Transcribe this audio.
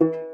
you.